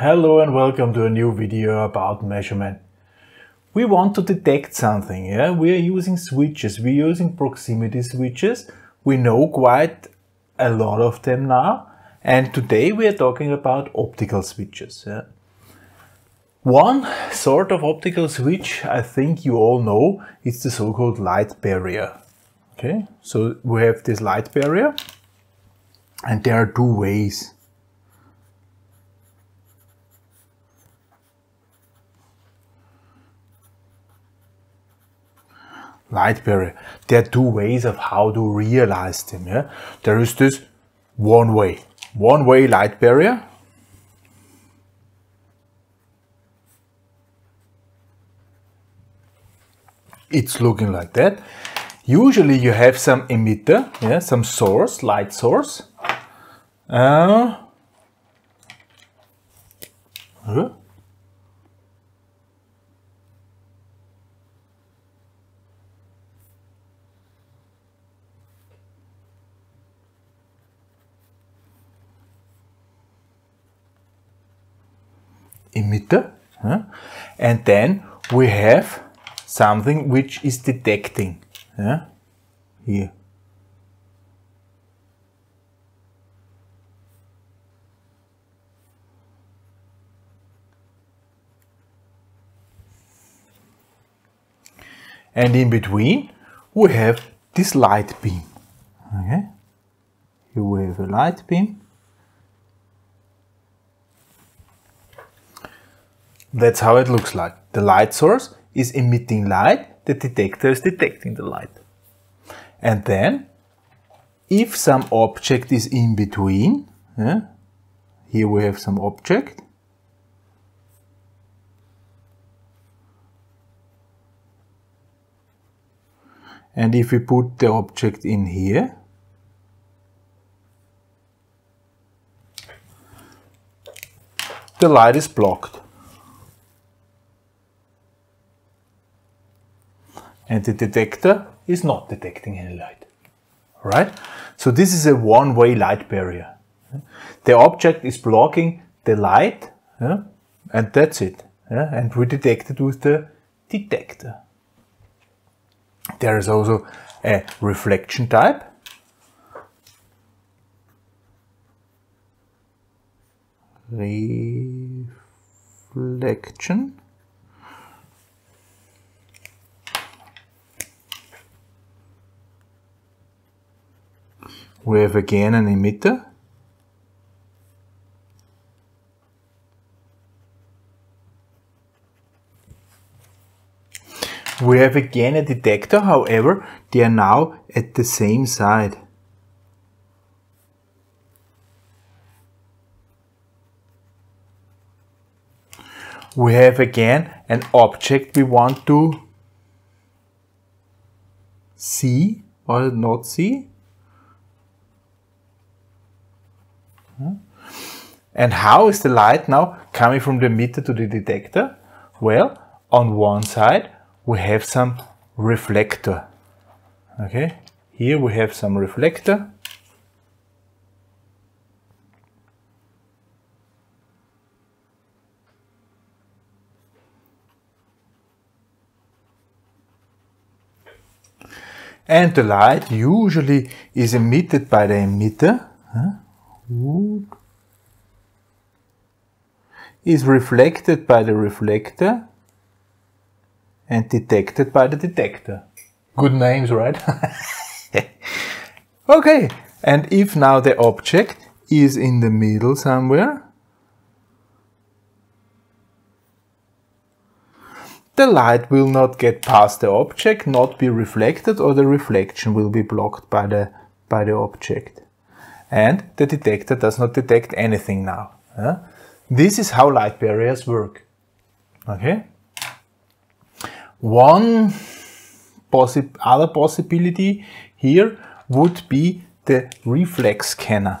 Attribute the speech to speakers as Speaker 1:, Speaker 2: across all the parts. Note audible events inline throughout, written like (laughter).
Speaker 1: Hello and welcome to a new video about measurement. We want to detect something, yeah? We are using switches, we're using proximity switches. We know quite a lot of them now. And today we are talking about optical switches. Yeah? One sort of optical switch I think you all know is the so-called light barrier. Okay, so we have this light barrier and there are two ways light barrier. There are two ways of how to realize them. Yeah? There is this one way, one way light barrier. It's looking like that. Usually you have some emitter, yeah, some source, light source. Uh, emitter. Huh? And then we have something which is detecting. Yeah? Here. And in between we have this light beam. Okay? Here we have a light beam. That's how it looks like. The light source is emitting light, the detector is detecting the light. And then, if some object is in between, yeah, here we have some object, and if we put the object in here, the light is blocked. And the detector is not detecting any light. Right? So this is a one-way light barrier. The object is blocking the light, yeah, and that's it. Yeah, and we detect it with the detector. There is also a reflection type. Reflection. We have again an emitter. We have again a detector, however, they are now at the same side. We have again an object we want to see or not see. Mm-hmm. And how is the light now coming from the emitter to the detector? Well, on one side we have some reflector. Okay, here we have some reflector. And the light usually is emitted by the emitter. Huh? Is reflected by the reflector and detected by the detector. Good names, right? (laughs) okay, and if now the object is in the middle somewhere, the light will not get past the object, not be reflected, or the reflection will be blocked by the, by the object and the detector does not detect anything now. This is how light barriers work. Okay. One possi other possibility here would be the reflex scanner.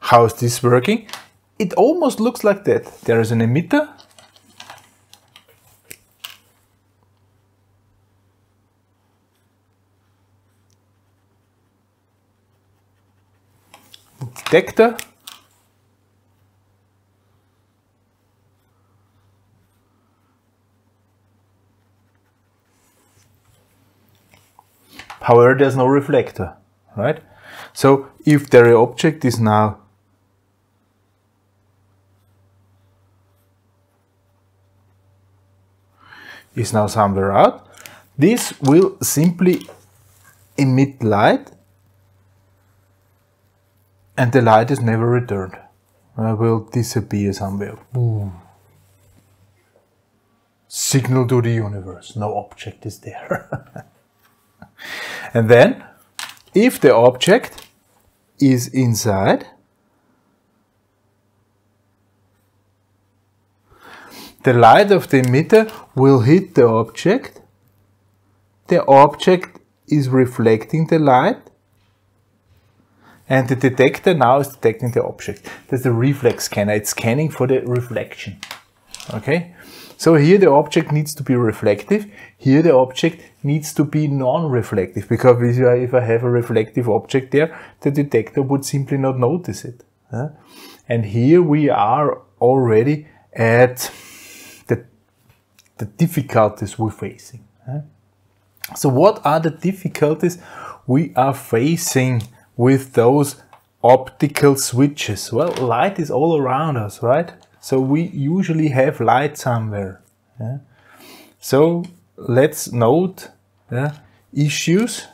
Speaker 1: How is this working? It almost looks like that. There is an emitter detector. However, there's no reflector, right? So if the object is now is now somewhere out, this will simply emit light and the light is never returned. Uh, will disappear somewhere. Boom. Signal to the universe. No object is there. (laughs) and then, if the object is inside, the light of the emitter will hit the object. The object is reflecting the light and the detector now is detecting the object. That's the reflex scanner. It's scanning for the reflection. Okay? So here the object needs to be reflective. Here the object needs to be non-reflective because if I have a reflective object there, the detector would simply not notice it. And here we are already at the, the difficulties we're facing. So what are the difficulties we are facing with those optical switches? Well, light is all around us, right? So we usually have light somewhere. Yeah? So let's note yeah, issues.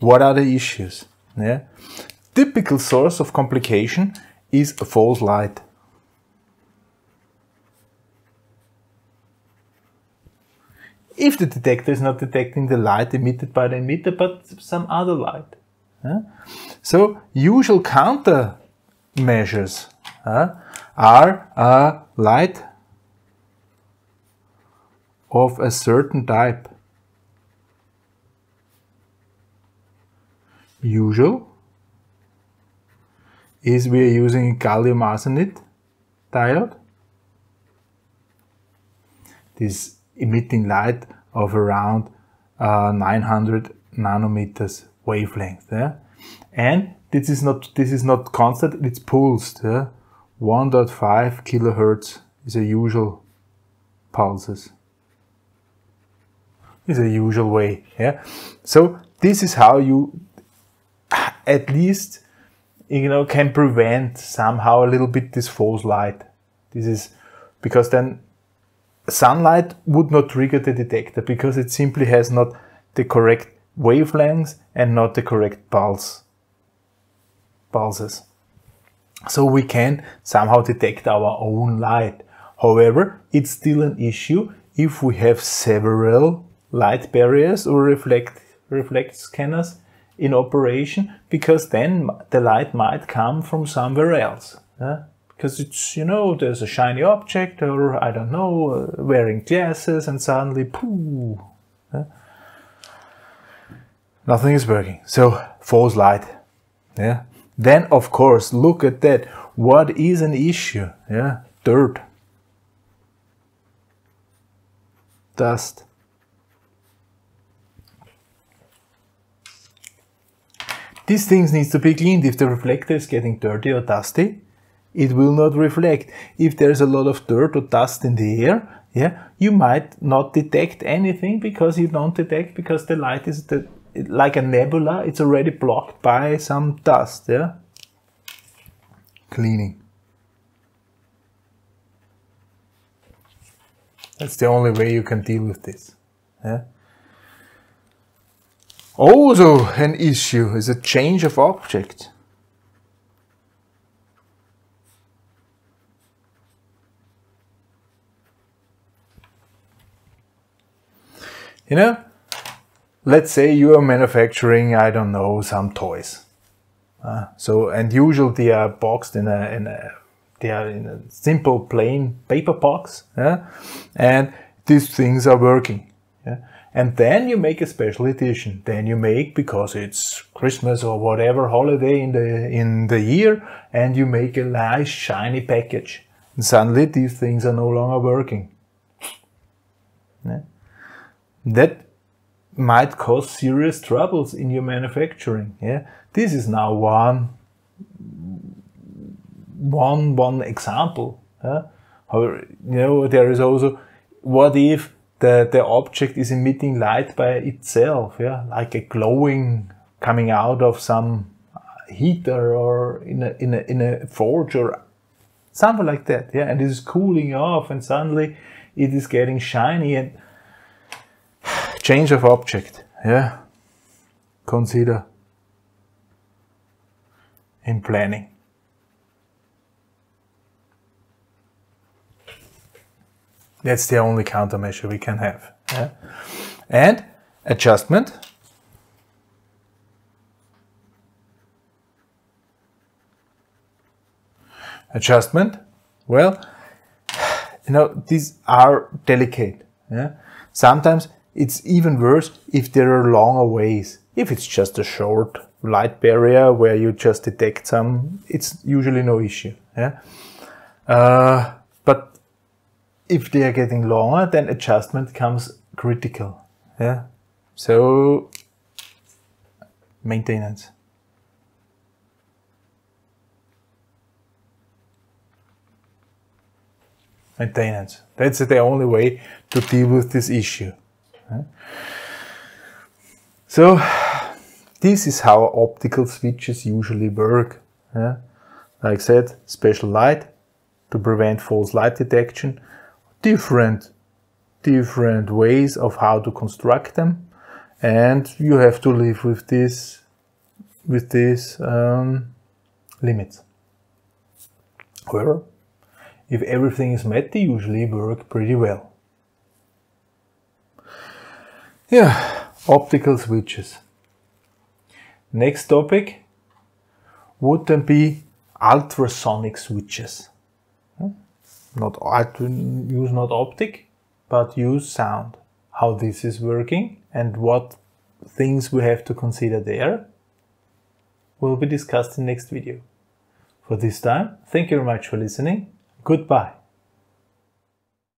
Speaker 1: What are the issues? Yeah? Typical source of complication is a false light. If the detector is not detecting the light emitted by the emitter, but some other light. So usual counter measures are a light of a certain type. Usual is we are using gallium arsenide diode. This emitting light of around uh, 900 nanometers wavelength. Yeah? And this is not this is not constant; it's pulsed. Yeah? 1.5 kilohertz is a usual pulses. Is a usual way. Yeah. So this is how you at least you know can prevent somehow a little bit this false light. This is because then sunlight would not trigger the detector because it simply has not the correct wavelengths and not the correct pulse pulses. So we can somehow detect our own light. However, it's still an issue if we have several light barriers or reflect reflect scanners in operation because then the light might come from somewhere else. Yeah? Because it's you know there's a shiny object or I don't know uh, wearing glasses and suddenly pooh nothing is working. So false light. Yeah. Then of course look at that. What is an issue? Yeah. Dirt. Dust. These things needs to be cleaned if the reflector is getting dirty or dusty it will not reflect. If there's a lot of dirt or dust in the air, yeah, you might not detect anything because you don't detect because the light is the, like a nebula, it's already blocked by some dust, yeah. Cleaning. That's the only way you can deal with this. Yeah. Also an issue is a change of object. You know, let's say you are manufacturing, I don't know, some toys. Uh, so, and usually they are boxed in a, in a, they are in a simple plain paper box. Yeah? And these things are working. Yeah? And then you make a special edition. Then you make, because it's Christmas or whatever holiday in the, in the year, and you make a nice shiny package. And suddenly these things are no longer working. Yeah? That might cause serious troubles in your manufacturing. Yeah, this is now one one one example. Yeah? How, you know there is also what if the the object is emitting light by itself? Yeah, like a glowing coming out of some heater or in a in a in a forge or something like that. Yeah, and it is cooling off, and suddenly it is getting shiny and change of object. Yeah, consider in planning. That's the only countermeasure we can have. Yeah? And adjustment. Adjustment. Well, (sighs) you know, these are delicate. Yeah? Sometimes it's even worse if there are longer ways. If it's just a short light barrier where you just detect some, it's usually no issue. Yeah? Uh, but if they are getting longer, then adjustment comes critical. Yeah. So maintenance. Maintenance. That's the only way to deal with this issue. So this is how optical switches usually work. Like I said, special light to prevent false light detection. Different different ways of how to construct them. And you have to live with this with these um, limits. However if everything is met they usually work pretty well yeah optical switches next topic would then be ultrasonic switches hmm? not use not optic, but use sound. How this is working and what things we have to consider there will be discussed in next video. For this time, thank you very much for listening. Goodbye.